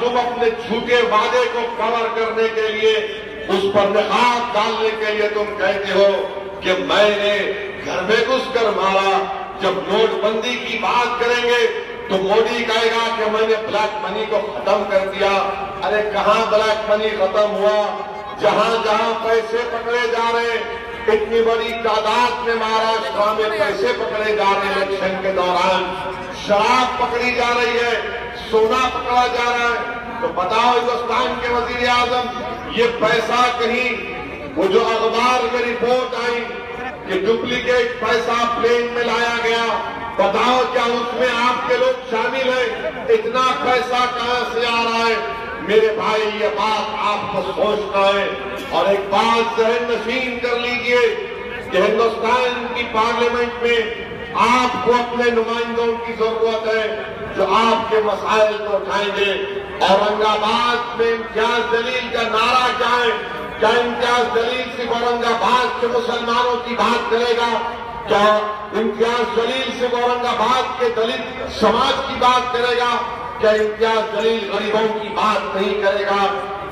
तुम अपने झूठे वादे को कवर करने के लिए, उस पर निकाब डालने के लिए तुम कहते हो कि मैंने घर में घुस कर मारा। जब नोटबंदी की बात करेंगे तो मोदी कहेगा कि मैंने ब्लैक मनी को खत्म कर दिया। अरे कहाँ ब्लैक मनी खत्म हुआ? जहाँ जहाँ पैसे पकड़े जा रहे, इतनी बड़ी तादाद में महाराष्ट्र में पैसे पकड़े जा रहे हैं इलेक्शन के दौरान। शराब पकड़ी जा रही है सोना पकड़ा जा रहा है तो बताओ हिंदुस्तान के वज़ीर आज़म, ये पैसा कहीं, वो जो अखबार में रिपोर्ट आई कि डुप्लीकेट पैसा प्लेन में लाया गया, बताओ क्या उसमें आपके लोग शामिल हैं? इतना पैसा कहाँ से आ रहा है? मेरे भाई, ये बात आपको सोचना है। और एक बात जहन नशीन कर लीजिए कि हिंदुस्तान की पार्लियामेंट में आपको अपने नुमाइंदों की ज़रूरत है। जो आपके मसाइल को उठाएँगे। औरंगाबाद में इम्तियाज़ दलील का नारा क्या है क्या इम्तियाज़ दलील सिर्फ़ औरंगाबाद के मुसलमानों की बात करेगा? क्या इम्तियाज़ दलील सिर्फ़ औरंगाबाद के दलित समाज की बात करेगा? क्या इम्तियाज़ दलील गरीबों की बात नहीं करेगा?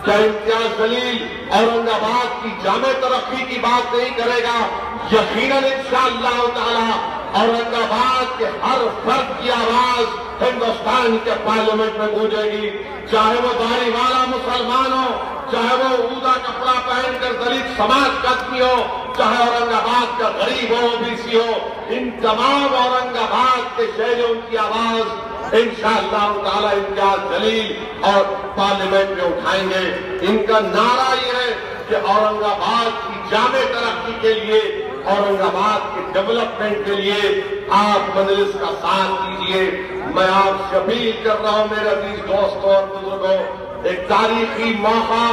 क्या इम्तियाज़ दलील औरंगाबाद की जामे तरक्की की बात नहीं करेगा? यकीनन इंशाअल्लाह ताला औरंगाबाद के हर फर्द की आवाज़ हिंदुस्तान के पार्लियामेंट में गूंजेगी। चाहे वो दाढ़ी वाला मुसलमान हो, चाहे वो ऊदा कपड़ा पहनकर दलित समाज का हो, चाहे औरंगाबाद का गरीब हो, ओबीसी हो, इन तमाम औरंगाबाद के शहरों की आवाज़ इंशाअल्लाह ताला इम्तियाज़ दलील और पार्लियामेंट में उठाएँगे। इनका नारा ये है कि औरंगाबाद की जामे तरक्की के लिए औरंगाबाद के डेवलपमेंट के लिए आप मजलिस का साथ दीजिए। मैं आपसे अपील कर रहा हूँ, मेरे अज़ीज़ दोस्तों और बुज़ुर्गों, एक तारीखी मौका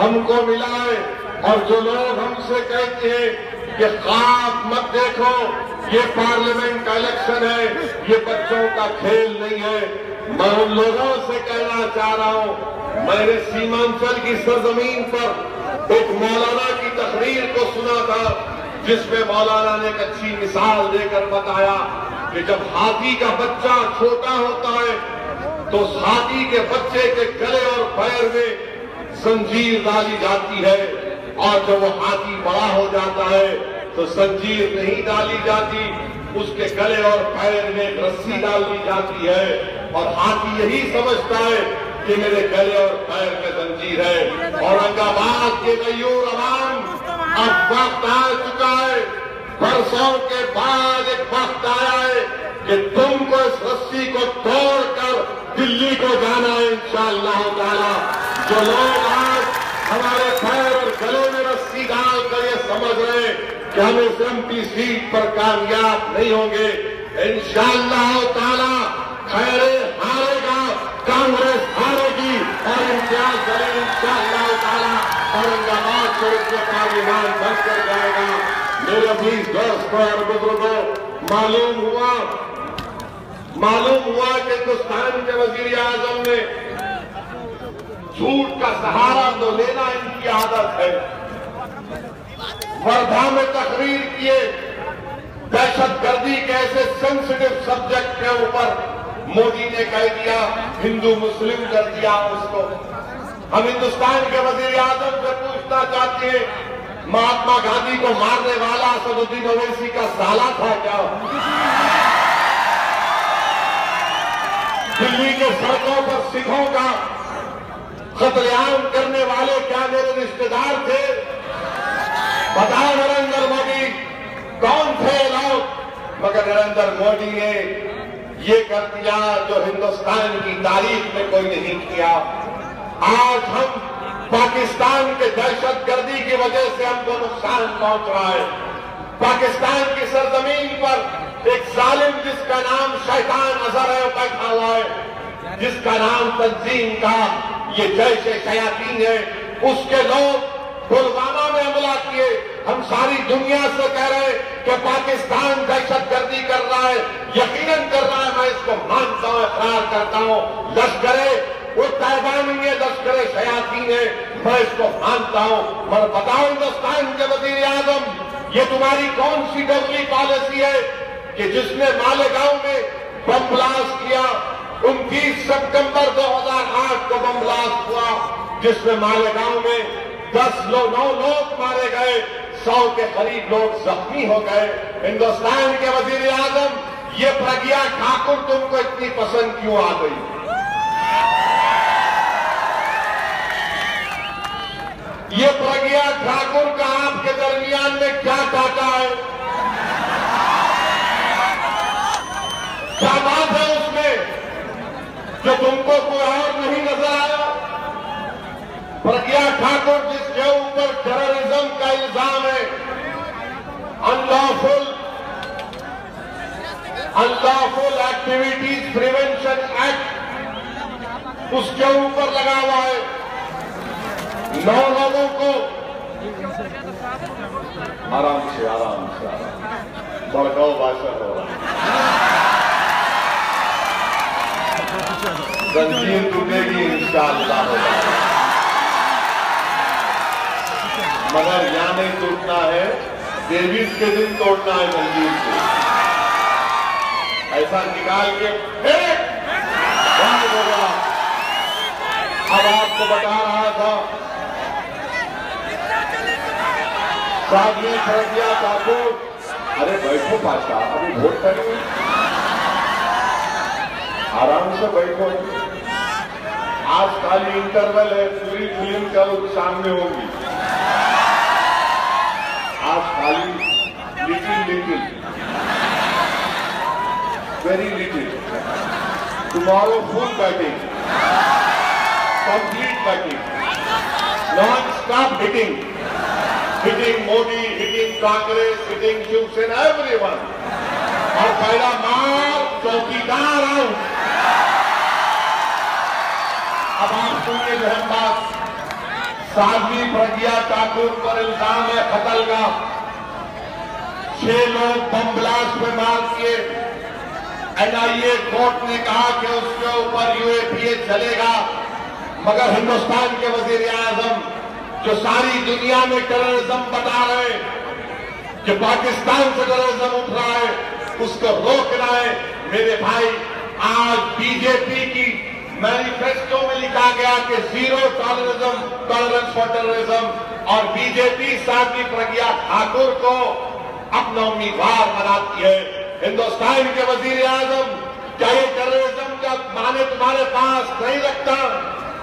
हमको मिला है और जो लोग हमसे कहते हैं कि खाब मत देखो, ये पार्लियामेंट का इलेक्शन है, ये बच्चों का खेल नहीं है। मैं उन लोगों से कहना चाह रहा हूँ, मैंने सीमांचल की सरजमीन पर एक मौलाना की तकरीर को सुना था। जिसमें मौलाना ने एक अच्छी मिसाल देकर बताया कि जब हाथी का बच्चा छोटा होता है तो हाथी के बच्चे के गले और पैर में संजीर डाली जाती है। और जब वो हाथी बड़ा हो जाता है तो संजीर नहीं डाली जाती, उसके गले और पैर में रस्सी डाली जाती है। और हाथी यही समझता है कि मेरे गले और पैर में जंजीर है। औरंगाबाद के गयूर अवाम अब वक्त आ चुका है। बरसों के बाद एक वक्त आया है कि तुमको इस रस्सी को तोड़कर दिल्ली को जाना है, इंशाअल्लाह ताला। जो लोग आज हमारे पैर और गले में रस्सी डालकर ये समझ रहे कि हम इस एमपी सीट पर कामयाब नहीं होंगे। इंशाअल्लाह ताला खैरे हारेगा कांग्रेस हारेगी और इम्तियाज़ दलील इंशाअल्लाह औरंगाबाद को इसमें पार्लियामान बनकर जाएगा मेरे बीस दोस्तों और बुज़ुर्गों मालूम हुआ मालूम हुआ कि हिंदुस्तान के वज़ीर आज़म ने झूठ का सहारा तो लेना इनकी आदत है वर्धा में तकरीर किए दहशतगर्दी के ऐसे सेंसिटिव सब्जेक्ट के ऊपर मोदी ने कह दिया हिंदू मुस्लिम कर दिया उसको हम हिंदुस्तान के वज़ीर पूछना चाहते हैं महात्मा गांधी को मारने वाला असदुद्दीन ओवैसी का साला था क्या? दिल्ली के सड़कों पर सिखों का कतलेआम करने वाले क्या मेरे रिश्तेदार थे? बताओ नरेंद्र मोदी, कौन थे लोग? मगर नरेंद्र मोदी ने ये कर दिया जो हिंदुस्तान की तारीख में कोई नहीं किया। आज हम पाकिस्तान के दहशतगर्दी की वजह से हमको नुकसान पहुँच रहा है। पाकिस्तान की सरजमीन पर एक जालिम जिसका नाम शैतान अजहर है बैठा हुआ है, जिसका नाम तंजीम का ये जैश शयातीन है, उसके लोग पुलवामा में हमला किए। हम सारी दुनिया से कह रहे हैं कि पाकिस्तान दहशतगर्दी कर रहा है, यकीनन कर रहा है, मैं इसको मानता हूँ, इकरार करता हूँ। लश्करे वो तैबानी है लश्कर शयातीन है मैं इसको मानता हूँ, मगर बताओ हिंदुस्तान के वज़ीर आज़म, ये तुम्हारी कौन सी डबली पॉलिसी है कि जिसने मालेगांव में बम ब्लास्ट किया? उनतीस सितंबर 2008 को बम ब्लास्ट हुआ, जिसमें मालेगांव में दस लोग, नौ लोग मारे गए, सौ के करीब लोग जख्मी हो गए। हिंदुस्तान के वज़ीर आज़म, ये प्रज्ञा ठाकुर तुमको इतनी पसंद क्यों आ गई? ये प्रज्ञा ठाकुर का आपके दरमियान में क्या टाटा है? क्या बात है उसमें? जो तुमको कोई और नहीं नज़र आया? प्रज्ञा ठाकुर जिसके ऊपर टेररिज्म का इल्ज़ाम है unlawful unlawful activities prevention act उसके ऊपर लगा हुआ है। नौ लोगों को आराम से आराम से, आराम। भड़काऊ भाषा हो रहा जंजीर टूटेगी इंशाअल्लाह होगा मगर यहाँ नहीं टूटना है डेविस के दिन तोड़ना है जंजीर को। ऐसा निकाल के फेंक अब आपको बता रहा था। ठाकुर अरे बैठो पाशा अभी वोट करेंगे। आराम से बैठो। आज खाली इंटरवल है, पूरी फ़िल्म कल सामने होगी। आज खाली little little very little tomorrow full batting complete batting non stop hitting hitting Modi hitting Congress hitting Shiv Sena everyone और पहला मार, चौकीदार आउट अब आप सुनिए जो है बात साध्वी प्रज्ञा ठाकुर पर इल्ज़ाम है कतल का। छह लोग बम ब्लास्ट में मार दिए। एनआईए कोर्ट ने कहा कि उसके ऊपर यूएपीए चलेगा। मगर हिंदुस्तान के वज़ीर आज़म, जो सारी दुनिया में टेररिज्म बता रहे कि पाकिस्तान से टेररिज्म उठ रहा है, उसको रोकना है। मेरे भाई, आज बीजेपी की मैनिफेस्टो में लिखा गया कि zero tolerism tolerance for terrorism और बीजेपी साथी प्रज्ञा ठाकुर को अपना उम्मीदवार बनाती है। हिंदुस्तान के वज़ीर आज़म, क्या ये टेररिज्म का माने तुम्हारे पास नहीं लगता?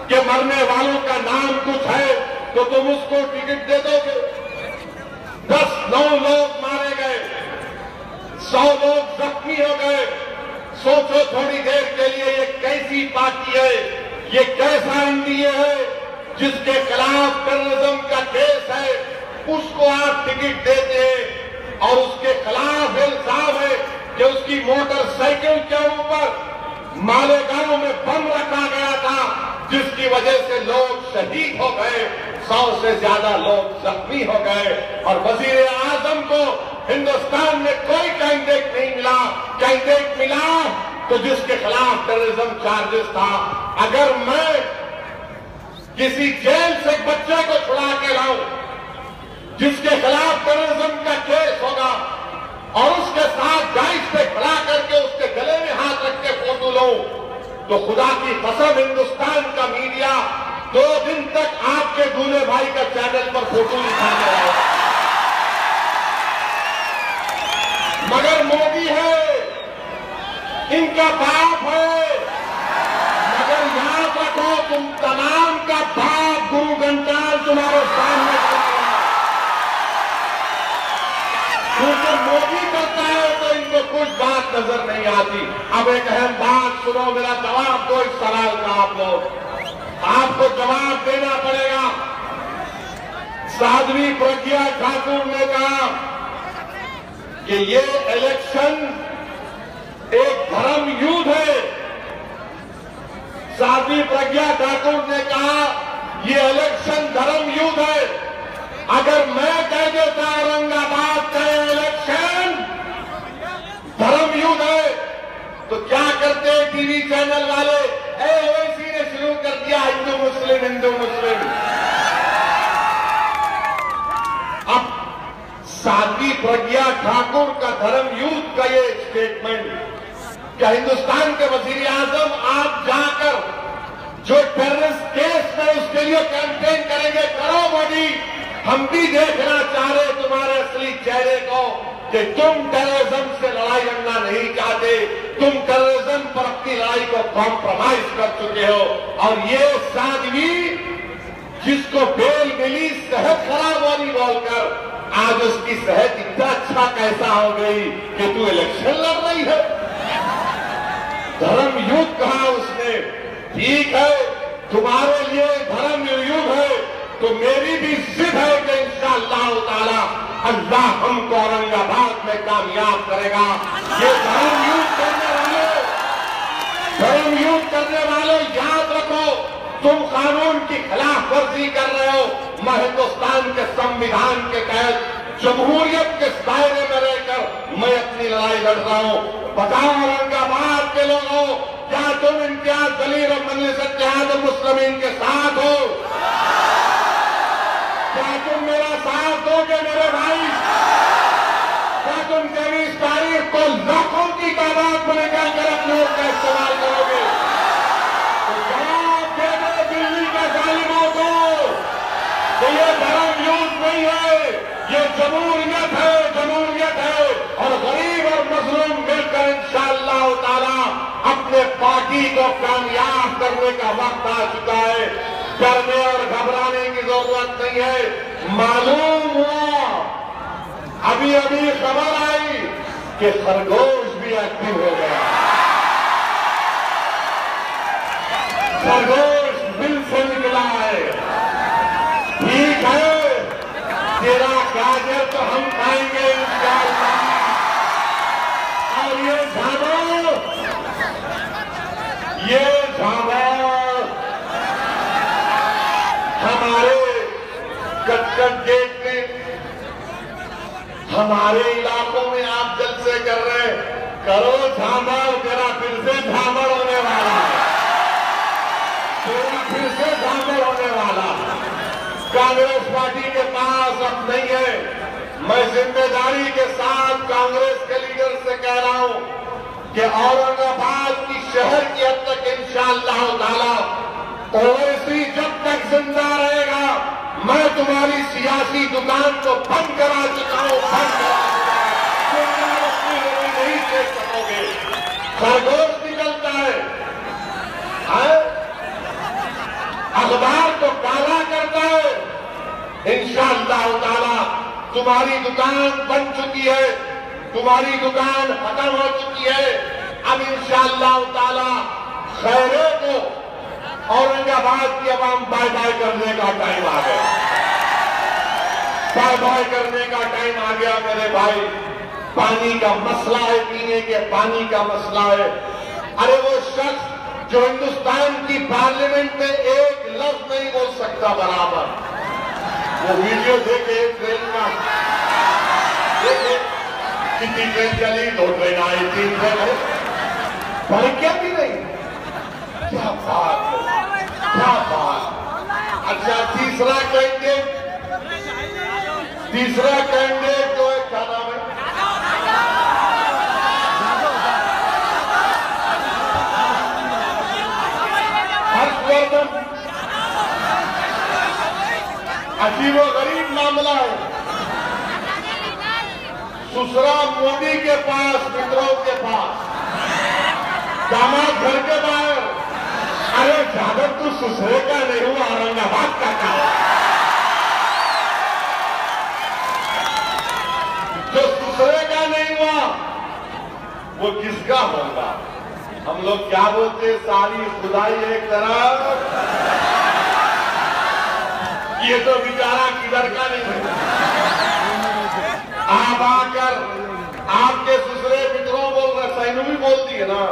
कि मरने वालों का नाम कुछ है तो तुम उसको टिकट दे दोगे। दस, नौ लोग मारे गए। सौ लोग जख्मी हो गए। सोचो थोड़ी देर के लिए ये कैसी पार्टी है, ये कैसा एनडीए है, जिसके खिलाफ टेररिज्म का केस है, उसको आप टिकट देते हैं और उसके खिलाफ इल्ज़ाम है कि उसकी मोटरसाइकिल के ऊपर मालेगांव में बम रखा गया था। जिसकी वजह से लोग शहीद हो गए, सौ से ज़्यादा लोग जख्मी हो गए। और वज़ीर आज़म को हिंदुस्तान में कोई कैंडिडेट नहीं मिला। कैंडिडेट मिला तो जिसके खिलाफ टेररिज्म चार्जेस था। अगर मैं किसी जेल से बच्चे को छुड़ा के लाऊं, जिसके खिलाफ टेररिज्म का केस होगा, और उसके साथ गाइड पे खड़ा करके उसके गले में हाथ रख के फ़ोटो लो तो खुदा की कसम, हिंदुस्तान का मीडिया दो दिन तक आपके दूल्हे भाई का चैनल पर फ़ोटो दिखाने रहे मगर मोदी है, इनका बाप है। मगर याद रखो, तुम तमाम का बाप गुरु घंटाल तुम्हारे सामने क्योंकि मोदी है कुछ बात नज़र नहीं आती। अब एक अहम बात सुनो, मेरा जवाब दो इस सवाल का आप लोग। आपको जवाब देना पड़ेगा। साध्वी प्रज्ञा ठाकुर ने कहा कि ये इलेक्शन एक धर्म युद्ध है। साध्वी प्रज्ञा ठाकुर ने कहा, ये इलेक्शन धर्म युद्ध है। अगर मैं कह देता औरंगाबाद का इलेक्शन धर्म युद्ध है तो क्या करते हैं टीवी चैनल वाले? ओवैसी ने शुरू कर दिया हिंदू मुस्लिम हिंदू मुस्लिम। अब साध्वी प्रज्ञा ठाकुर का धर्म युद्ध का ये स्टेटमेंट क्या हिंदुस्तान के वज़ीर आज़म आप जाकर जो टेररिस्ट केस में उसके लिए कैंपेन करेंगे, करो मोदी। हम भी देखना चाह रहे तुम्हारे असली चेहरे को कि तुम टेररिज्म से लड़ाई लड़ना नहीं चाहते। तुम टेररिज्म पर अपनी लड़ाई को कॉम्प्रोमाइज कर चुके हो। और ये सादवी जिसको बेल मिली सेहत खराब वाली बोलकर, आज उसकी सेहत इतना अच्छा कैसा हो गई कि तू इलेक्शन लड़ रही है। धर्म युग कहा उसने, ठीक है, तुम्हारे लिए धर्म युग है तो मेरी भी जिद है कि ताला अल्लाह हमको औरंगाबाद में कामयाब करेगा। ये धर्म युद्ध करने धर्म युद्ध करने वालों याद रखो, तुम कानून की खिलाफ वर्जी कर रहे हो मैं हिंदुस्तान के संविधान के तहत, जमहूरियत के दायरे में रहकर मैं अपनी लड़ाई लड़ रहा हूँ। बताओ औरंगाबाद के लोगों, क्या तुम इम्तियाज़ दलील और मंजलिस इत्तेहाद मुस्लिम के साथ हो? क्या तुम मेरा साथ दोगे मेरे भाई? क्या तुम तेईस तारीख को लाखों की तादाद में निकल ये जमहूरियत है जमूरियत है। और गरीब और मजलूम मिलकर ताला अपने पार्टी को कामयाब करने का वक्त आ चुका है। डरने और घबराने की ज़रूरत नहीं है। मालूम हुआ अभी अभी खबर आई कि खरगोश भी एक्टिव हो गया। खरगोश बिल से निकला है ठीक है तेरा गाजर तो हम खाएँगे और ये झामर ये झामर हमारे कटकट गेट में हमारे इलाकों में आप जलसे कर रहे करो झामर तेरा फिर से झामर होने वाला है। तेरा फिर से झामर होने वाला है। कांग्रेस पार्टी के पास है मैं ज़िम्मेदारी के साथ कांग्रेस के लीडर से कह रहा हूँ कि औरंगाबाद की शहर की हद तक इंशाअल्लाह ताला ओवैसी जब तक ज़िंदा रहेगा, मैं तुम्हारी सियासी दुकान को बंद करा चुका हूँ, बंद करा नहीं देख सकोगे। खरगोश निकलता है? अखबार को काला करता है। इंशाला ताला तुम्हारी दुकान बन चुकी है। तुम्हारी दुकान खत्म हो चुकी है। अब ताला खैरे को औरंगाबाद की आवाम बाय बाय करने का टाइम आ गया। बाय बाय करने का टाइम आ गया मेरे भाई। पानी का मसला है, पीने के पानी का मसला है। अरे वो शख्स जो हिंदुस्तान की पार्लियामेंट में एक लफ्ज नहीं बोल सकता बराबर। वो वीडियो देखे ट्रेन का देखे कितनी ट्रेन चली दो ट्रेन आई तीन ट्रेन आई पर क्या भी नहीं क्या बात क्या बात अच्छा तीसरा कैंडिडेट तीसरा कैंडिडेट जो है क्या नाम है हर्षवर्धन अजीबो गरीब मामला है सुसरा मोदी के पास मित्रों के पास। दामाद घर के बाहर। अरे, ज़्यादा तू सुसरे का नहीं हुआ, औरंगाबाद का काम जो सुसरे का नहीं हुआ, वो किसका होगा? हम लोग क्या बोलते सारी खुदाई एक तरफ़ ये तो बेचारा किधर का नहीं आप आकर आपके दूसरे मित्रों बोल रहे, सैनू भी बोलती है ना,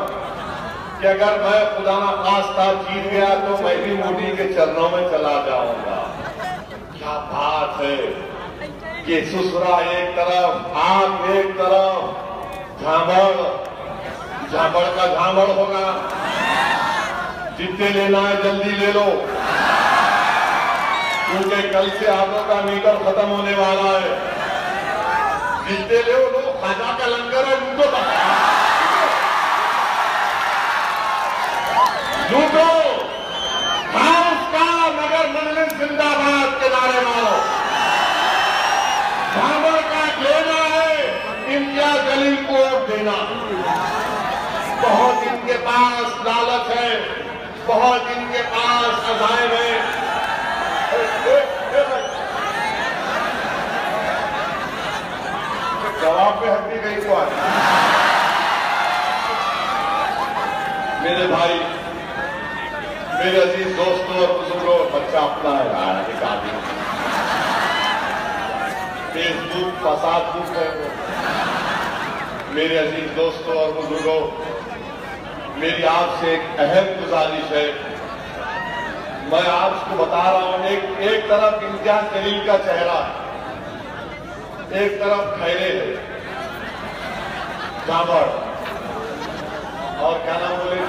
कि अगर मैं खुदा ना खास्ता जीत गया तो मैं भी मोदी के चरणों में चला जाऊँगा। क्या बात है? कि सुसरा एक तरफ़, आप एक तरफ़। झामड़ झामड़ का झामड़ होगा। जितने लेना है जल्दी ले लो। क्योंकि कल से आपों का मीटर खत्म होने वाला है। जितने लोग वो खाजा का लंगर है, उनको तो- झूठो भारत हाँ, का नगर मंडल जिंदाबाद के नारे मारो। भावर का घेरा है, इंडिया जलील को देना। बहुत इनके पास लालच है, बहुत इनके पास अजायब है। जवाब में हड्डी को आज मेरे भाई, मेरे अज़ीज़ दोस्तों और बुज़ुर्गों बच्चा अपना है। एक आदमी। फेसबुक फसाद बुक है। मेरे अज़ीज़ दोस्तों और बुज़ुर्गों, मेरी आपसे एक अहम गुजारिश है। मैं आपको बता रहा हूँ, एक एक तरफ़ इम्तियाज़ जलील का चेहरा। एक तरफ़ फैले जामर और क्या नाम बोले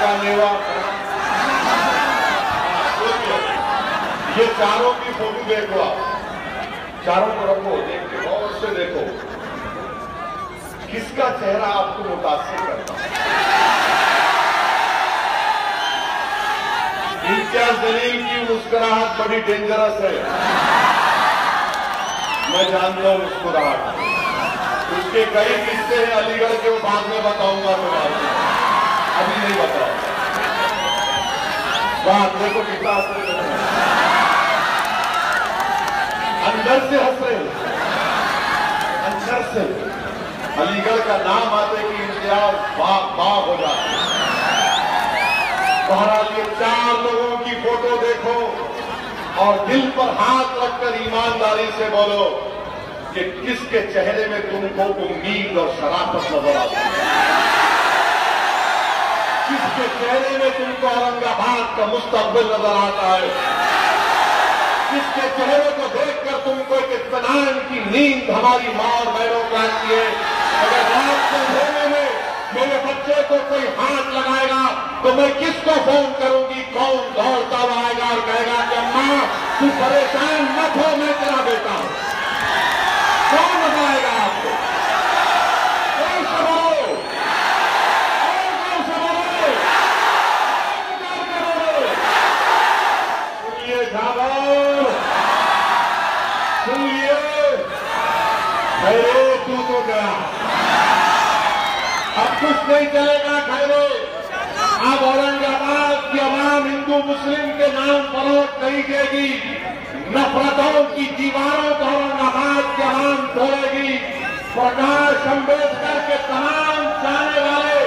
का मेवा ये चारों की फ़ोटो देखो आप। चारों को रखो देख गौर से देखो, किसका चेहरा आपको मुतासर करता है? दलील की मुस्कुराहट बड़ी डेंजरस है। मैं जानता हूँ मुस्कुराहट। उसके कई किस्से हैं अलीगढ़ के बाद में बताऊँगा आपको अभी नहीं बताऊँगा। बात देखो कितना अंदर से हंस रहे अंदर से। अलीगढ़ का नाम आते कि इम्तियाज़ बाग बाग हो जाते बहरहाल ये चार लोगों फ़ोटो देखो और दिल पर हाथ रखकर ईमानदारी से बोलो कि किसके चेहरे में तुमको उम्मीद और शराफत नज़र आती है? किसके चेहरे में तुमको औरंगाबाद का मुस्तबिल नज़र आता है? किसके चेहरे को देखकर तुमको एक इतमान की नींद हमारी माँ और बहनों को आती है? अगर रात के में बच्चे को कोई हाथ लगाएगा तो मैं किसको फ़ोन करूँगी? कौन दौड़ता हुआ आएगा और कहेगा कि अम्मा तू परेशान मत हो, मैं तेरा बेटा हूँ। कौन बताएगा आपको कौन सा बोलो और कौन सा बोलो और निकाल के बोलो सुनिए झावर सुनिए अरे तू तो गया नहीं चलेगा खैरो अब औरंगाबाद की आवाम हिंदू मुस्लिम के नाम फरोट नहीं देगी नफरतों की दीवारों को औरंगाबाद की आवाम तोड़ेगी प्रकाश अंबेडकर के तमाम जाने वाले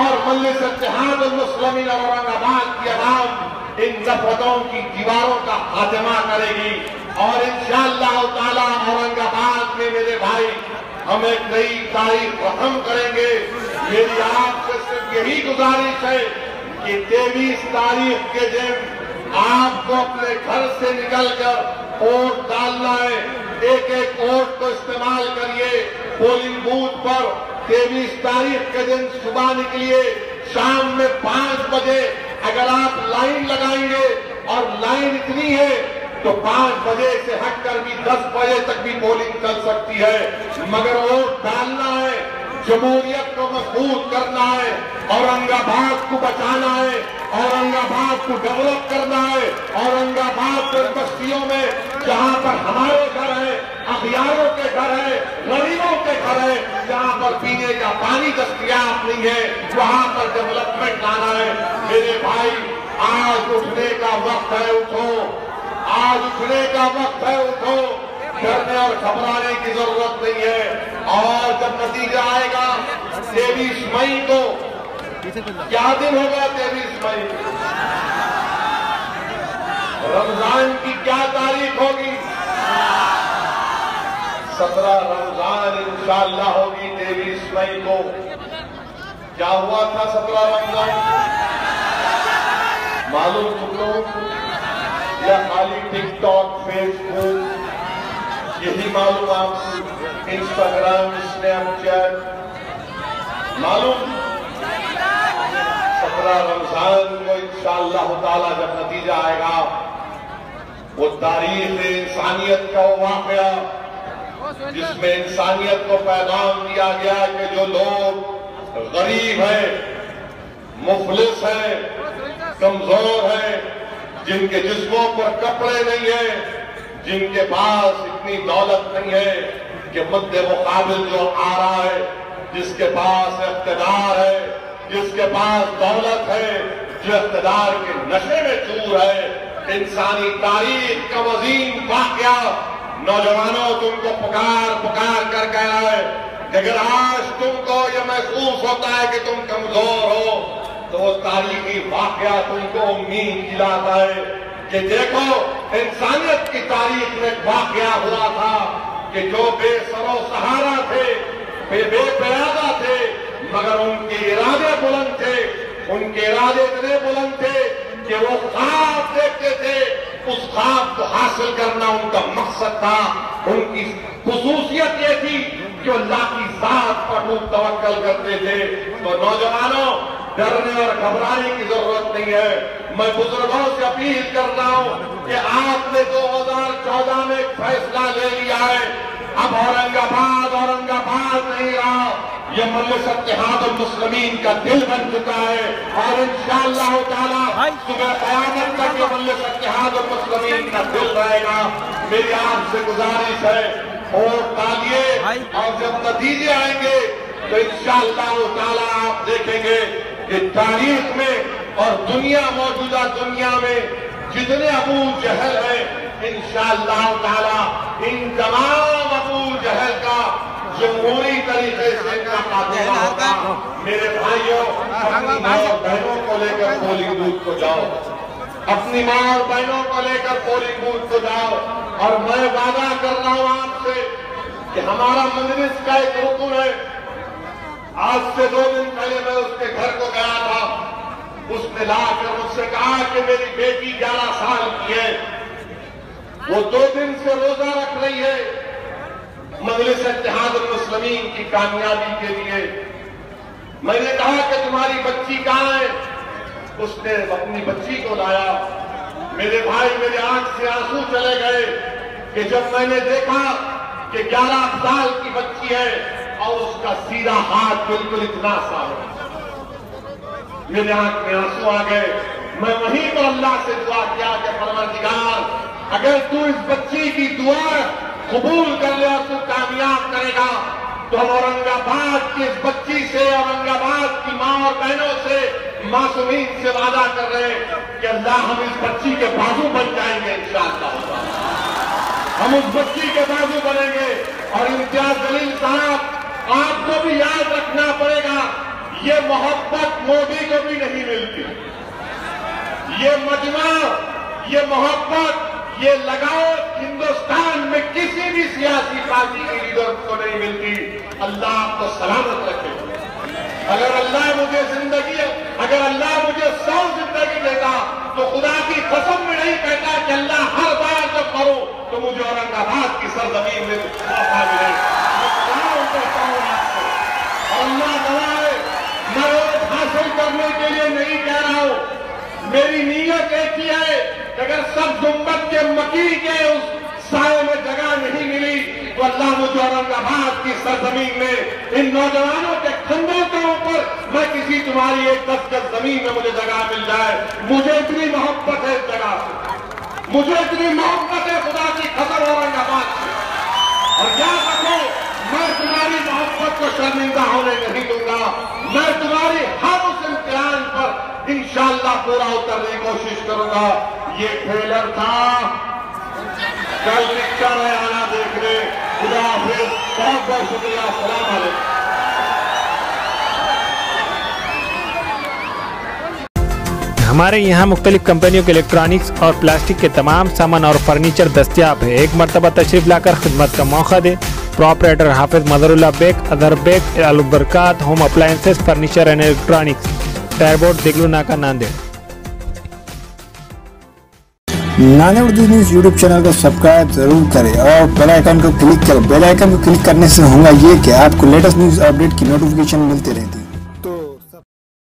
और मल्लिस इतिहाद मुस्लिम औरंगाबाद की आवाम इन नफरतों की दीवारों का खात्मा करेगी। और इंशाअल्लाह ताला औरंगाबाद में मेरे भाई, हम एक नई तारीख खत्म करेंगे। मेरी आपसे सिर्फ़ यही गुजारिश है कि तेईस तारीख के दिन आपको अपने घर से निकलकर वोट डालना है। एक एक वोट को इस्तेमाल करिए। पोलिंग बूथ पर तेईस तारीख के दिन सुबह निकलिए। शाम में पाँच बजे अगर आप लाइन लगाएँगे और लाइन इतनी है तो पाँच बजे से हटकर भी दस बजे तक भी पोलिंग चल सकती है। मगर वोट डालना है जमहूरियत को मज़बूत करना है, औरंगाबाद को बचाना है, औरंगाबाद को डेवलप करना है, औरंगाबाद के बस्तियों में जहाँ पर हमारे घर है अखियारों के घर है, गरीबों के घर है, जहाँ पर पीने का पानी दस्तियाब नहीं है, वहाँ पर डेवलपमेंट लाना है। मेरे भाई, आज उठने का वक्त है, उठो। आज उठने का वक्त है, उठो। डरने और घबराने की ज़रूरत नहीं है। और जब नतीजा आएगा तेईस मई को, क्या दिन होगा तेईस मई? रमज़ान की क्या तारीख होगी? सत्रह रमज़ान इंशाल्लाह होगी तेईस मई को। क्या हुआ था सत्रह रमज़ान? मालूम तुम लोगों या खाली टिकटॉक, फेसबुक यही मालूम आप इंस्टाग्राम स्नैपचैट मालूम? सत्रह रमज़ान को इंशाअल्लाह ताला जब नतीजा आएगा, वो तारीख इंसानियत का वाकया, जिसमें इंसानियत को पैगाम दिया गया कि जो लोग गरीब हैं, मुफलिस हैं, कमज़ोर हैं, जिनके जिस्मों पर कपड़े नहीं है जिनके पास इतनी दौलत नहीं है कि मुद्दे मुकाबिल जो आ रहा है, जिसके पास इकतदार है, जिसके पास दौलत है, जो इकतदार के नशे में चूर है, इंसानी तारीख का वजीम वाक्य नौजवानों तुमको पुकार पुकार कर कह रहा है, अगर आज तुमको यह महसूस होता है कि तुम कमज़ोर हो तो वो तारीखी वाक्य तुमको उम्मीद दिलाता है कि देखो, इंसानियत की तारीख में वाक्य हुआ था कि जो बेसरो सहारा थे बे बेपयादा थे, मगर उनके इरादे बुलंद थे। उनके इरादे इतने बुलंद थे कि वो ख्वाब देखते थे। उस खाब को हासिल करना उनका मकसद था। उनकी खसूसियत ये थी कि अल्लाह की साथ पर वो तवक्कल करते थे। तो नौजवानों डरने और घबराने की ज़रूरत नहीं है। मैं बुज़ुर्गों से अपील कर रहा हूँ कि आपने 2014 में एक फैसला ले लिया है। अब औरंगाबाद औरंगाबाद नहीं रहा। ये हाथ और मुस्लिमीन का दिल बन चुका है। और इंशाअल्लाह ताला सुबह कयामत तक ये हाथ और मुस्लिमीन का दिल रहेगा। मेरी आपसे गुजारिश है। और डालिए और जब नतीजे आएँगे तो इंशाअल्लाह ताला आप देखेंगे कि तारीख में और दुनिया मौजूदा दुनिया में जितने अबू जहल है इन ताला इन तमाम अबू जहल का जमहूरी तरीके से होगा। मेरे भाइयों अपनी माँ और बहनों को लेकर पोलिंग बूथ को जाओ। अपनी माँ और बहनों को लेकर पोलिंग बूथ को जाओ। और मैं वादा कर रहा हूँ आपसे कि हमारा मजलिस का एक रुकन है। आज से दो दिन पहले मैं उसके घर को गया था। उसने लाकर मुझसे कहा कि मेरी बेटी ग्यारह साल की है। वो दो दिन से रोजा रख रही है मजलिस इतिहाद की कामयाबी के लिए। मैंने कहा कि तुम्हारी बच्ची कहाँ है? उसने अपनी बच्ची को लाया। मेरे भाई मेरे आँख से आँसू चले गए कि जब मैंने देखा कि 11 साल की बच्ची है और उसका सीधा हाथ बिल्कुल इतना सा है। मेरे आँख में आँसू आ गए। मैं वहीं पर अल्लाह से दुआ किया कि परवरदिगार, अगर तू इस बच्ची की दुआ कबूल कर ले और तू कामयाब करेगा तो हम औरंगाबाद की इस बच्ची से, औरंगाबाद की माँ और बहनों से, मासूमीन से वादा कर रहे हैं कि अल्लाह हम इस बच्ची के बाजू बन जाएँगे, इंशाअल्लाह। हम उस बच्ची के बाजू बनेंगे। और इम्तियाज़ जलील साहब आपको भी याद रखना पड़ेगा, ये मोहब्बत मोदी को भी नहीं मिलती। ये मजमा, ये मोहब्बत, ये लगाओ हिंदुस्तान में किसी भी सियासी पार्टी के लीडर को नहीं मिलती। अल्लाह आपको सलामत रखे। अगर अल्लाह मुझे ज़िंदगी, अगर अल्लाह मुझे सौ ज़िंदगी देता तो खुदा की कसम में नहीं कहता कि अल्लाह हर बार जब करो तो मुझे औरंगाबाद की सरजमीन में मौका मिले। कहता हूँ आपको अल्लाह गवाह मैं वोट हासिल करने के लिए नहीं कह रहा हूँ मेरी नीयत एक ही कि अगर सब गुंबद के मकी के उस साय में जगह नहीं मिली तो अल्लाह मुझे औरंगाबाद की सरजमीन में इन नौजवानों के खंडों के ऊपर मैं किसी तुम्हारी एक दस गज ज़मीन में मुझे जगह मिल जाए मुझे इतनी मोहब्बत है इस जगह से मुझे इतनी मोहब्बत है खुदा की खबर औरंगाबाद से और याद रखो मैं तुम्हारी मोहब्बत को शर्मिंदा होने नहीं दूँगा। मैं तुम्हारी हर उस इम्तिहान पर इंशाला पूरा उतरने की कोशिश करूँगा। ये ट्रेलर था। कल पिक्चर है, आना देखने। खुदा हाफिज, बहुत बहुत शुक्रिया। सलाम हमारे यहाँ मुख्तलिफ़ कंपनियों के इलेक्ट्रॉनिक्स और प्लास्टिक के तमाम सामान और फर्नीचर दस्तियाब है। एक मरतबा तशरीफ़ लाकर खिदमत का मौका दे। Proprietor Hafiz मदरुल्ला Baig other Baig Albarkat home appliances furniture and electronics टायरबोर्ड दिग्लू नाका नांदेड़ न्यूज़ यूट्यूब चैनल को सब्सक्राइब ज़रूर करें और बेल आइकन को क्लिक करें, बेल आइकन को क्लिक करने से होगा ये कि आपको लेटेस्ट न्यूज़ अपडेट की नोटिफिकेशन मिलती रहेगी